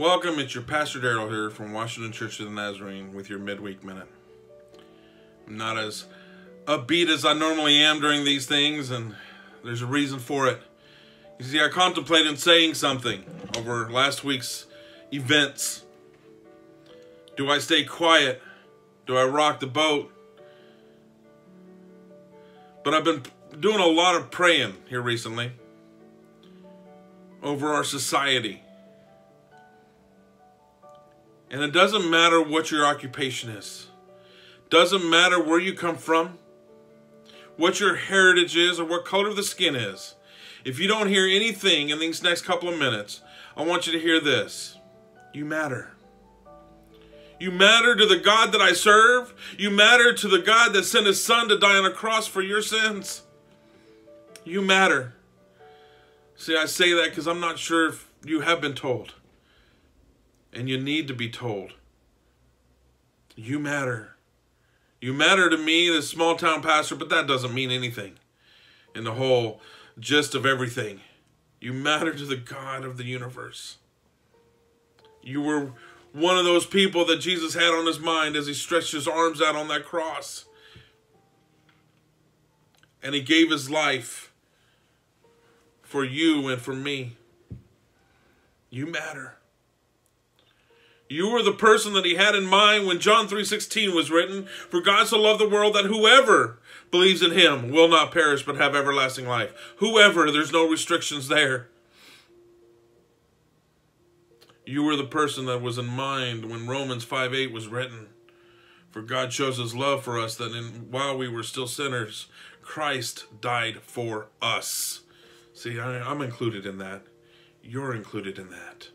Welcome, it's your Pastor Darrell here from Washington Church of the Nazarene with your midweek minute. I'm not as upbeat as I normally am during these things, and there's a reason for it. You see, I contemplated saying something over last week's events. Do I stay quiet? Do I rock the boat? But I've been doing a lot of praying here recently over our society and it doesn't matter what your occupation is. Doesn't matter where you come from, what your heritage is, or what color of the skin is. If you don't hear anything in these next couple of minutes, I want you to hear this. You matter. You matter to the God that I serve. You matter to the God that sent his son to die on a cross for your sins. You matter. See, I say that because I'm not sure if you have been told and you need to be told. You matter. You matter to me, the small town pastor, but that doesn't mean anything in the whole gist of everything. You matter to the God of the universe. You were one of those people that Jesus had on his mind as he stretched his arms out on that cross. And he gave his life for you and for me. You matter. You were the person that he had in mind when John 3.16 was written. For God so loved the world that whoever believes in him will not perish but have everlasting life. Whoever, there's no restrictions there. You were the person that was in mind when Romans 5.8 was written. For God shows his love for us that in, while we were still sinners, Christ died for us. See, I, I'm included in that. You're included in that.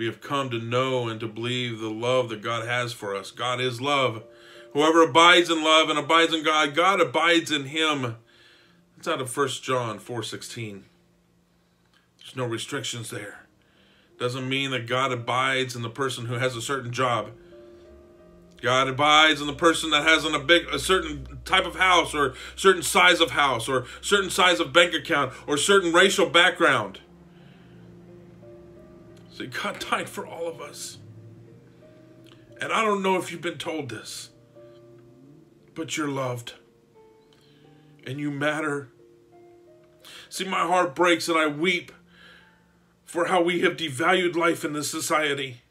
We have come to know and to believe the love that God has for us. God is love. Whoever abides in love and abides in God, God abides in him. That's out of 1 John 4.16. There's no restrictions there. Doesn't mean that God abides in the person who has a certain job. God abides in the person that has a big a certain type of house or certain size of house or certain size of bank account or certain racial background. See, God died for all of us. And I don't know if you've been told this, but you're loved. And you matter. See, my heart breaks and I weep for how we have devalued life in this society.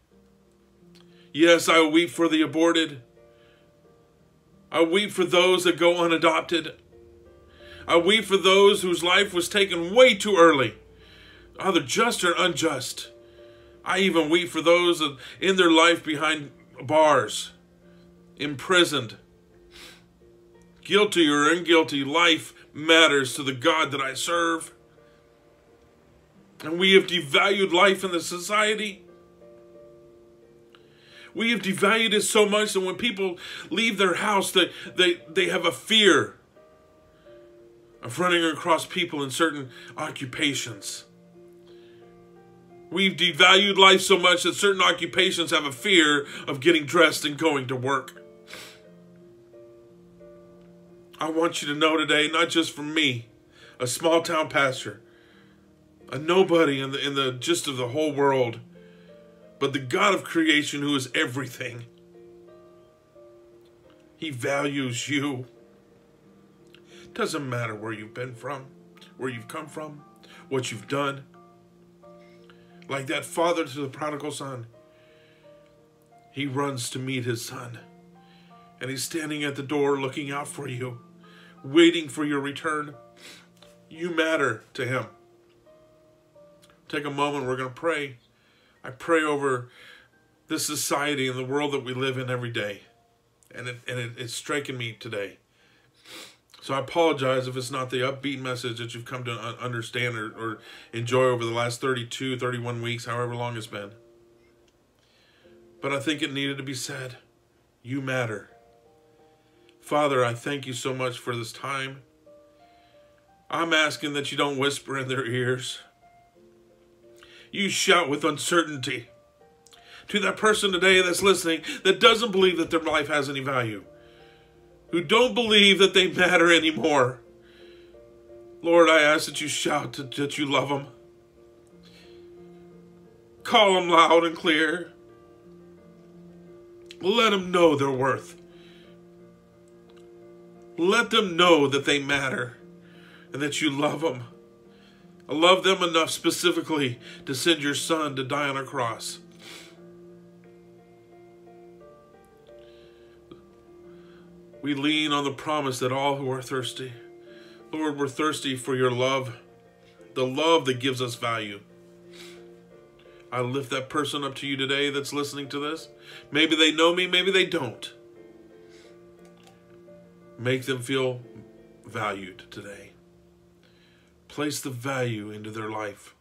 Yes, I weep for the aborted. I weep for those that go unadopted. I weep for those whose life was taken way too early, either just or unjust. I even weep for those in their life behind bars, imprisoned. Guilty or unguilty, life matters to the God that I serve. And we have devalued life in the society. We have devalued it so much that when people leave their house, they, they, they have a fear of running across people in certain occupations. We've devalued life so much that certain occupations have a fear of getting dressed and going to work. I want you to know today, not just from me, a small town pastor, a nobody in the in the gist of the whole world, but the God of creation who is everything. He values you. Doesn't matter where you've been from, where you've come from, what you've done like that father to the prodigal son. He runs to meet his son, and he's standing at the door looking out for you, waiting for your return. You matter to him. Take a moment, we're going to pray. I pray over this society and the world that we live in every day. And, it, and it, it's striking me today. So I apologize if it's not the upbeat message that you've come to understand or, or enjoy over the last 32, 31 weeks, however long it's been. But I think it needed to be said. You matter. Father, I thank you so much for this time. I'm asking that you don't whisper in their ears. You shout with uncertainty to that person today that's listening that doesn't believe that their life has any value who don't believe that they matter anymore. Lord, I ask that you shout that you love them. Call them loud and clear. Let them know their worth. Let them know that they matter and that you love them. Love them enough specifically to send your son to die on a cross. We lean on the promise that all who are thirsty, Lord, we're thirsty for your love, the love that gives us value. I lift that person up to you today that's listening to this. Maybe they know me, maybe they don't. Make them feel valued today. Place the value into their life.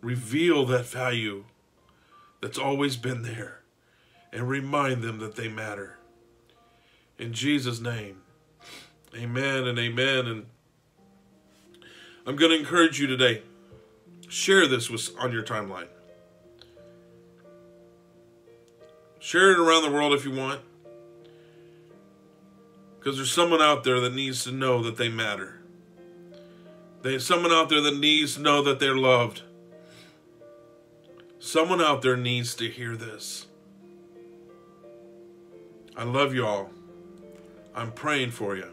Reveal that value that's always been there and remind them that they matter. In Jesus' name, amen and amen. And I'm going to encourage you today Share this with, on your timeline. Share it around the world if you want. Because there's someone out there that needs to know that they matter. There's someone out there that needs to know that they're loved. Someone out there needs to hear this. I love you all. I'm praying for you.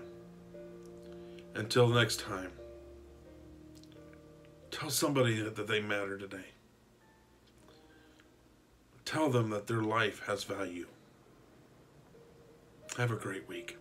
Until next time. Tell somebody that they matter today. Tell them that their life has value. Have a great week.